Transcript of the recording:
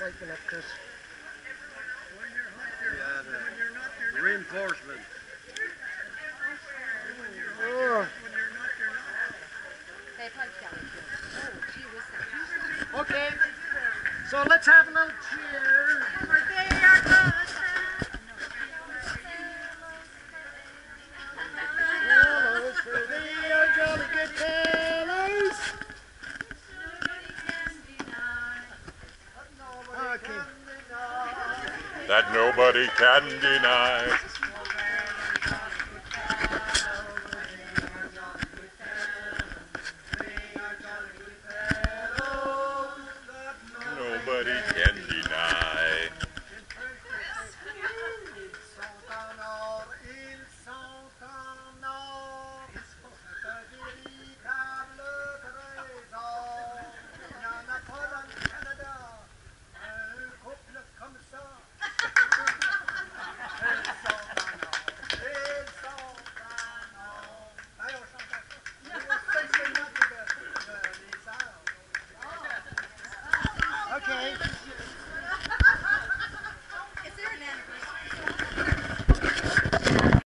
lighten up, Chris. Yeah, the reinforcement. Oh, They punch down. Gee whiz. okay. So let's have a little cheer. That nobody can deny.